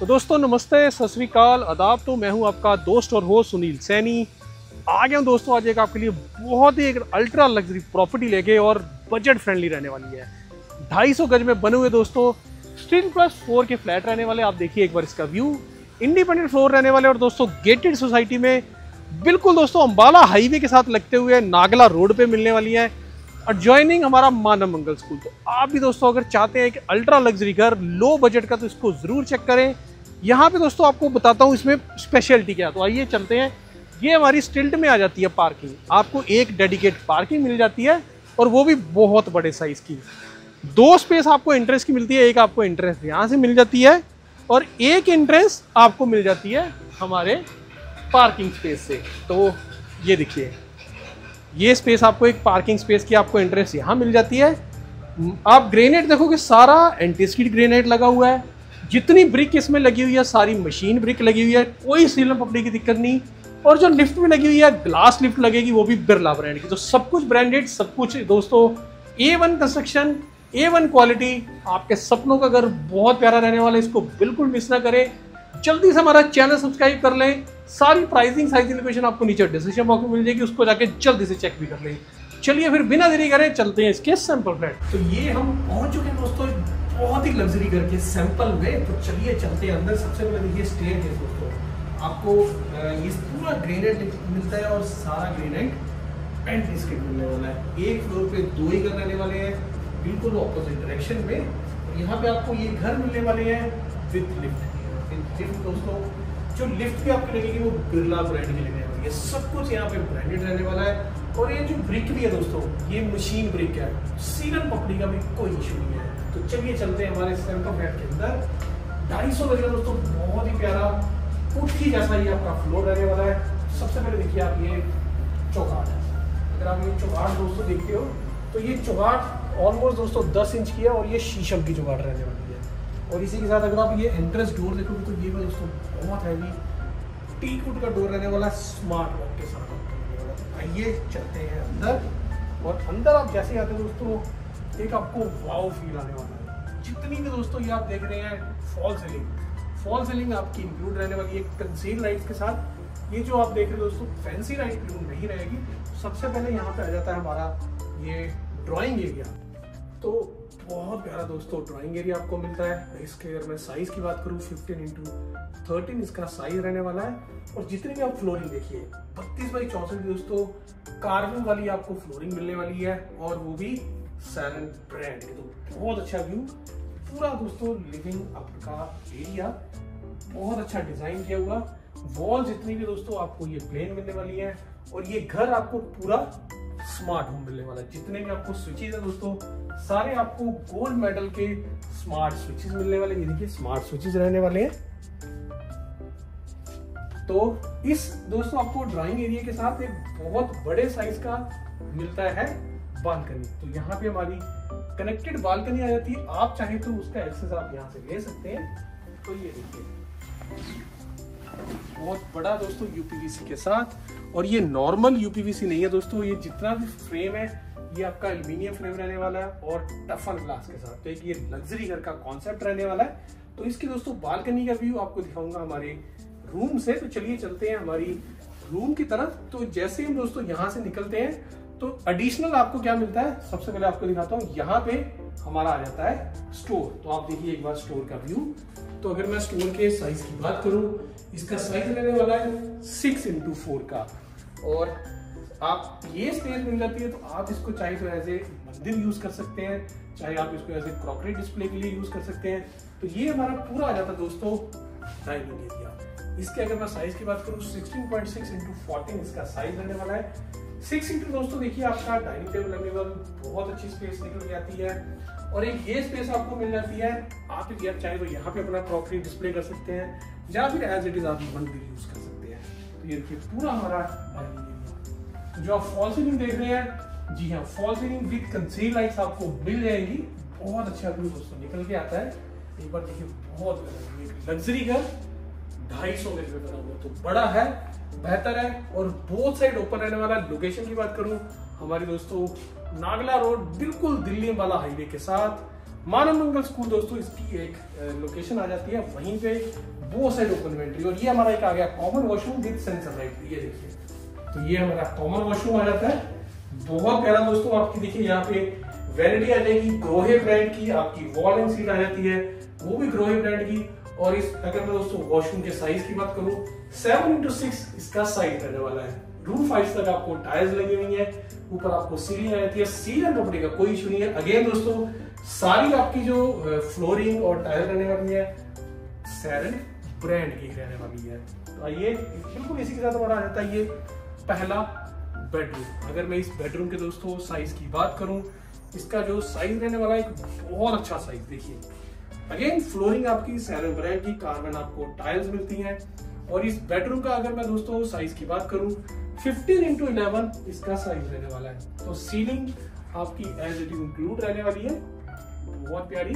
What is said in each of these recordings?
तो दोस्तों, नमस्ते, सत श्रीकाल तो मैं हूँ आपका दोस्त और होस्ट सुनील सैनी। आ गया हूँ दोस्तों, आज एक आपके लिए बहुत ही एक अल्ट्रा लग्जरी प्रॉपर्टी लेके और बजट फ्रेंडली रहने वाली है। 250 गज में बने हुए दोस्तों स्टील प्लस फोर के फ्लैट रहने वाले, आप देखिए एक बार इसका व्यू इंडिपेंडेंट फ्लोर रहने वाले और दोस्तों गेटेड सोसाइटी में बिल्कुल दोस्तों अम्बाला हाईवे के साथ लगते हुए नागला रोड पे मिलने वाली है। और ज्वाइनिंग हमारा मानव मंगल स्कूल तो आप भी दोस्तों, अगर चाहते हैं कि अल्ट्रा लग्जरी घर लो बजट का तो इसको ज़रूर चेक करें। यहाँ पे दोस्तों आपको बताता हूँ इसमें स्पेशलिटी क्या तो आइए चलते हैं। ये हमारी स्टिल्ट में आ जाती है पार्किंग आपको एक डेडिकेट पार्किंग मिल जाती है और वो भी बहुत बड़े साइज़ की। दो स्पेस आपको इंट्रेंस की मिलती है, एक आपको इंट्रेंस यहाँ से मिल जाती है और एक इंट्रेंस आपको मिल जाती है हमारे पार्किंग स्पेस से। तो ये देखिए, ये स्पेस आपको एक पार्किंग स्पेस की आपको इंट्रेंस यहाँ मिल जाती है। आप ग्रेनेड देखोगे, सारा एंटीस्किड ग्रेनेड लगा हुआ है। जितनी ब्रिक इसमें लगी हुई है, सारी मशीन ब्रिक लगी हुई है, कोई सीलन पपड़ी की दिक्कत नहीं। और जो लिफ्ट में लगी हुई है, ग्लास लिफ्ट लगेगी, वो भी बिरला ब्रांड की। तो सब कुछ ब्रांडेड सब कुछ, दोस्तों A one construction A one quality आपके सपनों का घर बहुत प्यारा रहने वाला है, इसको बिल्कुल मिस ना करें। जल्दी से हमारा चैनल सब्सक्राइब कर लें। सारी प्राइसिंग साइज़ लोकेशन आपको नीचे डिस्क्रिप्शन बॉक्स में मिल जाएगी, उसको जाके जल्दी से चेक भी कर लें। चलिए फिर बिना देरी करें, चलते हैं इसके सैंपल फ्लैट तो ये हम पहुँच चुके हैं, दोस्तों बहुत ही लग्जरी घर के सैंपल में तो चलिए चलते हैं अंदर। सबसे पहले देखिए स्टेयर है दोस्तों। आपको ये पूरा ग्रेनाइट मिलता है और सारा ग्रेनाइट पेंट इसके मिलने वाला है। एक फ्लोर पे दो ही घर रहने वाले हैं, बिल्कुल ऑपोजिट डायरेक्शन में। यहाँ पे आपको ये घर मिलने वाले हैं विथ लिफ्ट लिफ्ट दोस्तों, जो लिफ्ट भी आपको लगेगी वो बिरला ब्रांड की लगने वाली है। सब कुछ यहाँ पे ब्रांडेड रहने वाला है। और ये जो ब्रिक भी है दोस्तों, ये मशीन ब्रिक है। सीरन पकड़ी का भी कोई इशू नहीं है। तो चलिए चलते हैं हमारे फ्लैट के अंदर। ढाई सौ गज दोस्तों, बहुत ही प्यारा पुट्ठी जैसा ही आपका फ्लोर रहने वाला है। सबसे पहले देखिए आप ये चौकाट है। अगर आप ये चौकाट दोस्तों देखते हो तो ये चौकाट ऑलमोस्ट दोस्तों दस इंच की है और ये शीशम की चौकाट रहने वाली है। और इसी के साथ अगर आप ये एंट्रेंस डोर देखोगे तो ये भी दोस्तों बहुत हैवी टी कुट का डोर रहने वाला स्मार्ट वॉक के साथ आइए चलते हैं अंदर। और अंदर आप जैसे आते हैं दोस्तों एक आपको वाव फील आने वाला है। जितनी भी दोस्तों ये आप देख रहे हैं फॉल सीलिंग फॉल सीलिंग आपकी इंक्लूड रहने वाली है कंसील लाइट्स के साथ। ये जो आप देख रहे हो दोस्तों फैंसी लाइट इंक्लूड नहीं रहेगी। सबसे पहले यहाँ पे आ जाता है हमारा ये ड्राइंग एरिया तो बहुत प्यारा दोस्तों ड्राइंग एरिया आपको मिलता है। इसके अगर मैं साइज़ की बात करूँ फिफ्टीन इंटू थर्टीन इसका साइज़ रहने वाला है। और जितनी भी आप फ्लोरिंग देखिए, बत्तीस बाई चौसठ दोस्तों कार्बन वाली आपको फ्लोरिंग मिलने वाली है। और वो भी सैलन ब्रांड तो बहुत अच्छा व्यू पूरा दोस्तों लिविंग आपका एरिया बहुत अच्छा डिज़ाइन किया हुआ. वॉल जितनी भी दोस्तों आपको ये प्लेन मिलने वाली है और ये घर आपको पूरा स्मार्ट होम मिलने वाला है। जितने भी आपको स्विचेज है दोस्तों, सारे आपको गोल्ड मेडल के स्मार्ट स्विचेस मिलने वाले ये देखिए स्मार्ट स्विचेस रहने वाले हैं। तो इस दोस्तों, आपको ड्राइंग एरिया के साथ एक बहुत बड़े साइज़ का मिलता है। बालकनी। तो यहाँ पे हमारी कनेक्टेड बालकनी आ जाती है। आप चाहे तो उसका एक्सेस आप यहाँ से ले सकते हैं। तो ये देखिए। बहुत बड़ा दोस्तों यूपीवीसी के साथ। और ये नॉर्मल यूपीवीसी नहीं है दोस्तों। ये जितना भी फ्रेम है, ये आपका एल्यूमिनियम फ्रेम रहने वाला है और टफन ग्लास के साथ। तो एक ये लग्जरी घर का कॉन्सेप्ट रहने वाला है। तो इसकी दोस्तों बालकनी का व्यू आपको दिखाऊँगा हमारे रूम से। तो चलिए चलते हैं हमारी रूम की तरफ़। तो जैसे हम दोस्तों यहाँ से निकलते हैं तो एडिशनल आपको क्या मिलता है? सबसे पहले आपको दिखाता हूँ, यहाँ पे हमारा आ जाता है स्टोर तो आप देखिए एक बार स्टोर का व्यू तो अगर मैं स्टोर के साइज़ की बात करूँ, इसका साइज़ रहने वाला है सिक्स इंटू फोर का. और आप ये स्पेस मिल जाती है तो आप इसको चाहे तो एज ए मंदिर यूज़ कर सकते हैं, चाहे आप इसको एज ए क्रॉकरी डिस्प्ले के लिए यूज़ कर सकते हैं. तो ये हमारा पूरा आ जाता है दोस्तों डाइनिंग एरिया इसके अगर मैं साइज़ की बात करूँ sixteen point six into fourteen इसका साइज़ रहने वाला है. सिक्स इंटू दोस्तों, देखिए, आपका डाइनिंग टेबल अवेलेबल बहुत अच्छी स्पेस निकल जाती है। और एक ये स्पेस आपको मिल जाती है, आप यार चाहे तो यहाँ पे अपना क्रॉकरी डिस्प्ले कर सकते हैं, या फिर एज इट इज़ आप वन भी यूज़ कर सकते हैं। तो ये देखिए, पूरा हमारा डाइनिंग एरिया तो जो आप फॉल सीलिंग देख रहे हैं, जी हाँ fall ceiling with conceal lights आपको मिल जाएँगी। बहुत अच्छा व्यू दोस्तों, निकल के आता है। एक बार देखिए, बहुत लग्जरी घर ढाई सौ गज में बना हुआ तो बड़ा है। बेहतर है और बोथ साइड ओपन रहने वाला लोकेशन की बात करूँ, हमारी दोस्तों, नागला रोड बिल्कुल दिल्ली वाला हाईवे के साथ। मानव मंगल स्कूल दोस्तों, इसकी एक लोकेशन आ जाती है वहीं पे वो साइड ओपन वेंट्री और ये हमारा एक आ गया common washroom with sensor light ये देखिए। तो ये हमारा कॉमन वॉशरूम आ जाता है। बहुत प्यारा दोस्तों, आपकी देखिए यहाँ पे वैनिटी आ जाएगी। ग्रोहे ब्रांड की आपकी वॉल एंड सीट आ जाती है। वो भी ग्रोहे ब्रांड की। और इस, अगर मैं दोस्तों वॉशरूम के साइज़ की बात करूँ सेवन इंटू सिक्स इसका साइज़ रहने वाला है। रूम फाइव तक आपको टाइल्स लगी हुई है, ऊपर आपको सीलिंग आ जाती है। सीलिंग कपड़े का कोई इशू नहीं है। अगेन दोस्तों, सारी आपकी जो फ्लोरिंग और टाइल रहने वाली है सैरन ब्रांड की रहने वाली है। तो आइए, बिल्कुल इसी के साथ हमारा जाता है ये पहला बेडरूम अगर मैं इस बेडरूम के दोस्तों साइज़ की बात करूँ, इसका जो साइज़ रहने वाला है, एक बहुत अच्छा साइज़ देखिए। अगेन फ्लोरिंग आपकी सैरन ब्रांड की कार्बन आपको टाइल्स मिलती हैं। और इस बेडरूम का अगर मैं दोस्तों साइज़ की बात करूँ 15 इंटू इलेवन इसका साइज़ रहने वाला है। तो सीलिंग आपकी एज इट इंक्लूड रहने वाली है। बहुत प्यारी।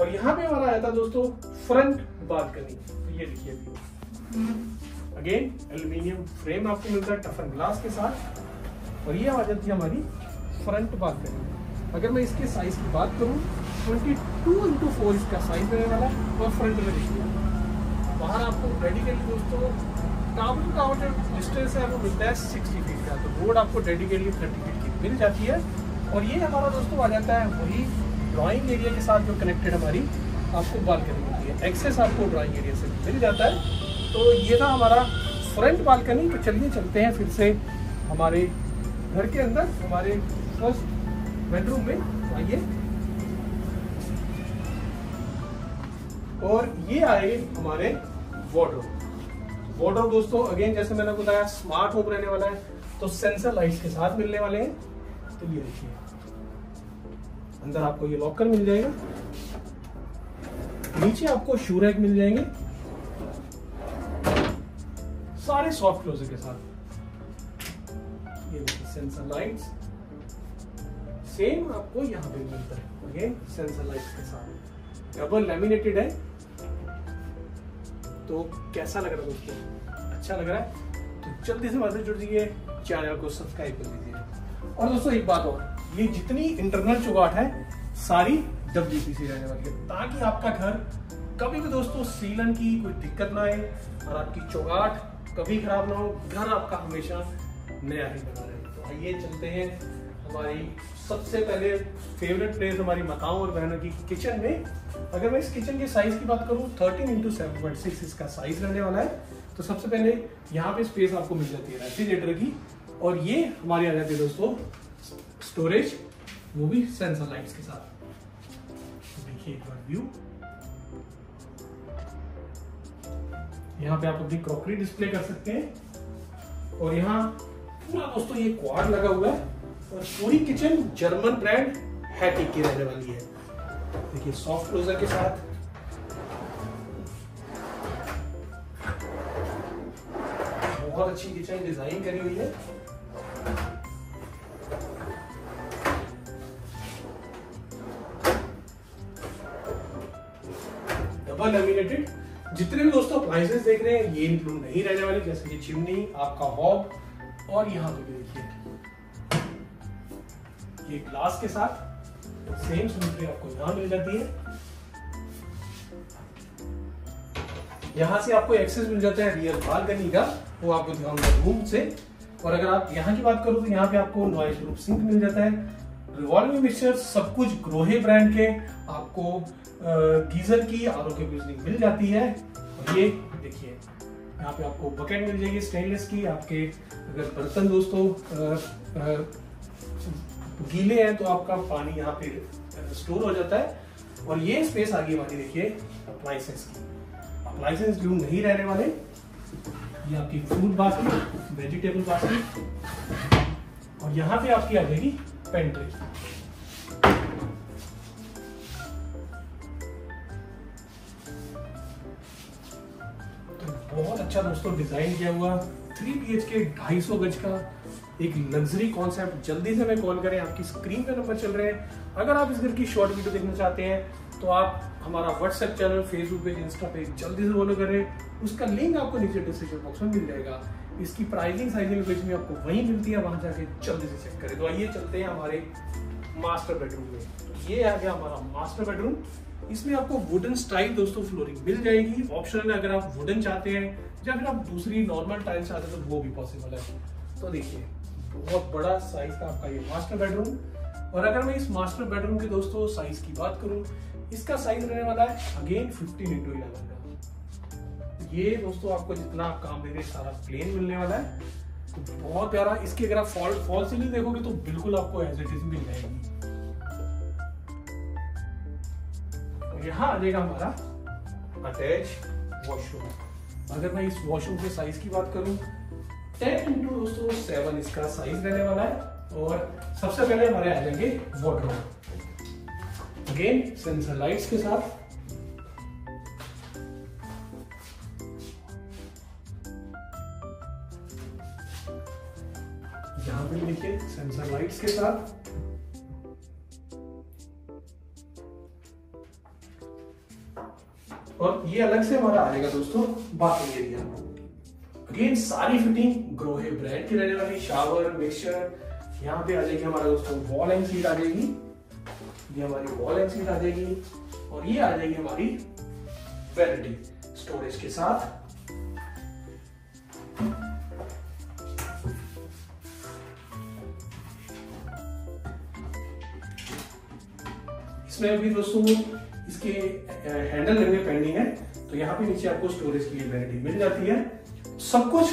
और यहाँ पे हमारा आया था दोस्तों फ्रंट बालकनी तो ये देखिए अगेन एल्यूमिनियम फ्रेम आपको मिलता है टफन ग्लास के साथ। और ये आ जाती है हमारी फ्रंट बात बालकनी अगर मैं इसके साइज़ की बात करूँ 22 इंटू फोर इसका साइज़ रहने वाला है और फ्रंट में देखिए बाहर आपको डेडिकेटली दोस्तों टावर टू टावर जो डिस्टेंस है वो मिलता है सिक्सटी फीट का। तो रोड आपको डेडिकेटली थर्टी फीट की मिल जाती है। और ये हमारा दोस्तों आ जाता है वही ड्राइंग एरिया के साथ जो कनेक्टेड हमारी आपको बालकनी मिलती है। एक्सेस आपको ड्राइंग एरिया से मिल जाता है। तो ये था हमारा फ्रंट बालकनी तो चलिए चलते हैं फिर से हमारे घर के अंदर, हमारे फ़र्स्ट बेडरूम में, आइए। और ये आए हमारे वार्डरोब वार्डरोब दोस्तों अगेन जैसे मैंने बताया स्मार्ट होम रहने वाला है तो सेंसर लाइट्स के साथ मिलने वाले हैं। तो ये देखिए, अंदर आपको ये लॉकर मिल जाएगा। नीचे आपको शू रैक मिल जाएँगे। सारे सॉफ्ट क्लोजर के साथ। ये देखिए सेंसर लाइट्स सेम आपको यहाँ पे मिलता है अगेन सेंसर लाइट्स के साथ। डबल लेमिनेटेड है। तो कैसा लग रहा है दोस्तों? अच्छा लग रहा है? तो जल्दी से हमारे जुड़ जाइए चैनल को सब्सक्राइब कर दीजिए और दोस्तों, एक बात और, ये जितनी इंटरनल चुगाट है, सारी डब्ल्यूपीसी रहने वाली है। ताकि आपका घर कभी भी दोस्तों सीलन की कोई दिक्कत ना आए और आपकी चौगाट कभी खराब ना हो, घर आपका हमेशा नया ही बना रहे। तो आइए चलते हैं हमारी सबसे पहले फेवरेट प्लेस हमारी माताओं और बहनों की किचन में, अगर मैं इस किचन के साइज़ की बात करूँ 13 इंटू सेवन पॉइंट सिक्स इसका साइज़ रहने वाला है। तो सबसे पहले यहाँ पे स्पेस आपको मिल जाती है रेफ्रिजरेटर की। और ये हमारी आ जाती है दोस्तों स्टोरेज वो भी सेंसर लाइट्स के साथ। देखिए एक बार व्यू यहाँ पे आप अपनी क्रॉकरी डिस्प्ले कर सकते हैं। और यहाँ पूरा दोस्तों ये क्वाड लगा हुआ है। और पूरी किचन जर्मन ब्रांड हैटिक की रहने वाली है। देखिए सॉफ्ट क्लोजर के साथ। बहुत अच्छी किचन डिज़ाइन करी हुई है। डबल लेमिनेटेड जितने भी दोस्तों अप्लायंसेस देख रहे हैं, ये इंक्लूड नहीं रहने वाले, जैसे कि चिमनी आपका हॉब और यहाँ पे देखिए। ये ग्लास के साथ सेम सिमेट्री आपको यहाँ मिल जाती है। यहाँ से आपको एक्सेस मिल जाता है रियल बालकनी का, वो आपको दिखाऊँगा रूम से। और अगर आप यहाँ की बात करो तो यहाँ पे आपको नॉइज़ प्रूफ सिंक मिल जाता है। रिवॉल्विंग मिक्सचर सब कुछ ग्रोहे ब्रांड के आपको गीजर की आर की बिजली मिल जाती है। और ये देखिए, यहाँ पे आपको बकेट मिल जाएगी स्टेनलेस की। आपके अगर बर्तन दोस्तों गीले हैं तो आपका पानी यहाँ पे स्टोर हो जाता है। और ये स्पेस आगे हमारी देखिए अप्लाइसेंस की। अप्लाइसेंस जो नहीं रहने वाले, ये आपकी फ्रूट बास्केट वेजिटेबल बास्केट और यहाँ पे आपकी आ जाएगी पेंट्री तो बहुत अच्छा दोस्तों डिज़ाइन किया हुआ थ्री बी एच के ढाई सौ गज का एक लग्जरी कॉन्सेप्ट जल्दी से हमें कॉल करें, आपकी स्क्रीन पे नंबर चल रहे हैं। अगर आप इस घर की शॉर्ट वीडियो देखना चाहते हैं तो आप हमारा WhatsApp channel Facebook page insta page जल्दी से फॉलो करें। उसका लिंक आपको नीचे डिस्क्रिप्शन बॉक्स में मिल जाएगा। इसकी प्राइसिंग साइजिंग पेज में आपको वही मिलती है, वहाँ जाके जल्दी से चेक करें। तो आइए चलते हैं हमारे मास्टर बेडरूम में। तो ये आ गया हमारा मास्टर बेडरूम इसमें आपको वुडन स्टाइल दोस्तों फ्लोरिंग मिल जाएगी। ऑप्शनल अगर आप वुडन चाहते हैं, या फिर आप दूसरी नॉर्मल टाइल चाहते हैं तो वो भी पॉसिबल है। तो देखिए बहुत बड़ा साइज़ का आपका ये मास्टर बेडरूम और अगर मैं इस मास्टर बेडरूम के दोस्तों साइज़ की बात करूँ, इसका साइज़ रहने वाला है अगेन फिफ्टीन इंटू इलेवन का। ये दोस्तों आपको जितना आप काम देंगे सारा प्लेन मिलने वाला है। तो बहुत प्यारा, इसकी अगर आप फॉल फॉल सीलिंग देखोगे तो बिल्कुल आपको एज इट इज़ मिल जाएगी। यहाँ आ जाएगा हमारा अटैच वॉशरूम अगर मैं इस वॉशरूम के साइज़ की बात करूँ टेन इंटू दोस्तों सेवन इसका साइज़ रहने वाला है। और सबसे पहले हमारे आ जाएँगे वार्डरोब अगेन सेंसर लाइट्स के साथ। यहाँ पे देखिए सेंसर लाइट्स के साथ। और ये अलग से हमारा आ जाएगा दोस्तों बाकी एरिया अगेन सारी फिटिंग ग्रोहे ब्रांड की रहने वाली शावर मिक्सचर यहाँ पे आ जाएगी हमारा दोस्तों वॉल एंड सीट आ जाएगी। ये हमारी वॉल एंड सीट आ जाएगी और ये आ जाएगी हमारी वैनिटी स्टोरेज के साथ। इसमें भी दोस्तों, इसके हैंडल लगने पेंडिंग है तो यहाँ पे नीचे आपको स्टोरेज के लिए मिल जाती है। सब कुछ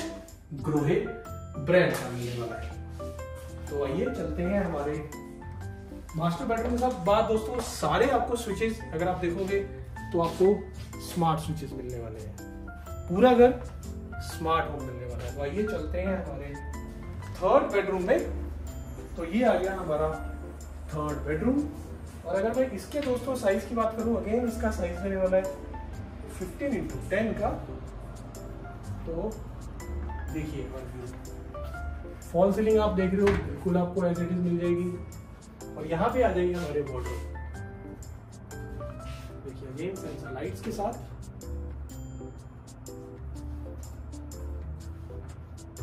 ग्रोहे ब्रांड का मिलने वाला है। तो आइए चलते हैं हमारे मास्टर बेडरूम के साथ। बात दोस्तों, सारे आपको स्विचेस अगर आप देखोगे तो आपको स्मार्ट स्विचेस मिलने वाले हैं। पूरा घर स्मार्ट होम मिलने वाला है। तो आइए चलते हैं हमारे थर्ड बेडरूम में। तो ये आ गया हमारा थर्ड बेडरूम और अगर मैं इसके दोस्तों साइज़ की बात करूँ अगेन इसका साइज़ रहने वाला है 15 इंटू टेन का। तो देखिए फॉल सीलिंग आप देख रहे हो, बिल्कुल आपको एज इट इज़ मिल जाएगी। और यहाँ पे आ जाएगी हमारे बॉर्डर देखिए अगेन सेंसर लाइट्स के साथ।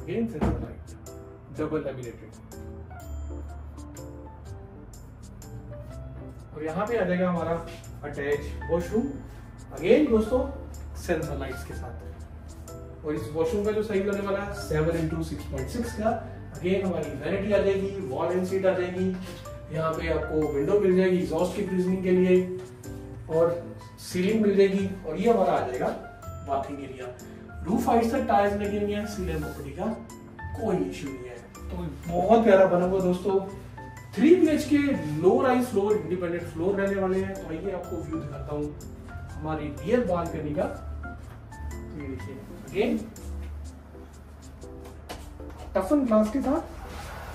Again sensor light double laminated और यहाँ पे आ जाएगा हमारा अटैच वॉशरूम अगेन दोस्तों सेंसर लाइट्स के साथ. और इस वॉशरूम का जो साइज़ होने वाला है seven into six point six का। अगेन हमारी वैनिटी आ जाएगी वॉल एंड सीट आ जाएगी। यहाँ पे आपको विंडो मिल जाएगी एग्जॉस्ट की फ्रीजनिंग के लिए और सीलिंग मिल जाएगी और ये हमारा आ जाएगा बाथिंग एरिया रूफ हाइट तक टायर्स लगे हुए हैं सीलिंग प्रॉपर्टी का कोई इश्यू नहीं है। तो बहुत प्यारा बना हुआ दोस्तों। थ्री बी के low rise floor independent floor रहने वाले हैं। तो आइए आपको व्यू दिखाता हूँ। हमारी रियर बालकनी का ये अगेन टफन ग्लास के साथ?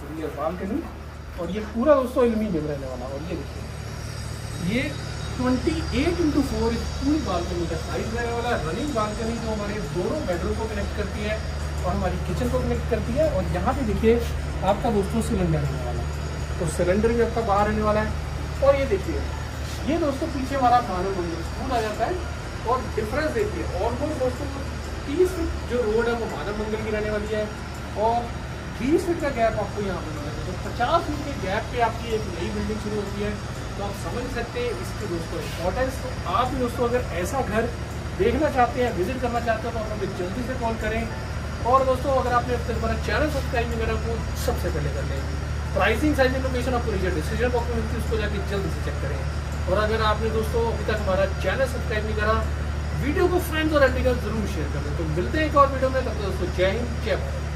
रियर बालकनी और ये पूरा दोस्तों एल्यूमिनियम रहने वाला। और ये देखिए। ये 28 एट इंटू फोर इस पूरी बालकनी का साइज़ रहने वाला रनिंग बालकनी जो हमारे दोनों बेडरूम को कनेक्ट करती है और हमारी किचन को कनेक्ट करती है। और यहाँ पे देखिए, आपका दोस्तों सिलेंडर रहने वाला है। तो सिलेंडर भी आपका बाहर रहने वाला है। और ये देखिए, ये दोस्तों पीछे हमारा मानव मंदिर स्कूल आ जाता है। और डिफरेंस देखिए ऑलमोस्ट दोस्तों, तीस फीट जो रोड है, वो मानव मंदिर की रहने वाली है। और बीस फीट का गैप आपको यहाँ पर मिलेगा तो पचास फीट के गैप पे आपकी एक नई बिल्डिंग शुरू होती है। तो आप समझ सकते हैं इसके दोस्तों इम्पोर्टेंस तो आप भी दोस्तों अगर ऐसा घर देखना चाहते हैं विज़िट करना चाहते हैं तो आप हमें जल्दी से कॉल करें। और दोस्तों, अगर आपने अब तक हमारा चैनल सब्सक्राइब नहीं करा वो सबसे पहले कर लें। प्राइसिंग साइज़ इन्फॉर्मेशन आपको नीचे डिसीज़न बॉक्स में मिलती है, उसको जाके जल्दी से चेक करें। और अगर आपने दोस्तों अभी तक हमारा चैनल सब्सक्राइब नहीं करा, वीडियो को फ्रेंड्स और एंडिकल ज़रूर शेयर कर तो मिलते हैं एक और वीडियो में, तब तक दोस्तों जय हिंद, जय भारत।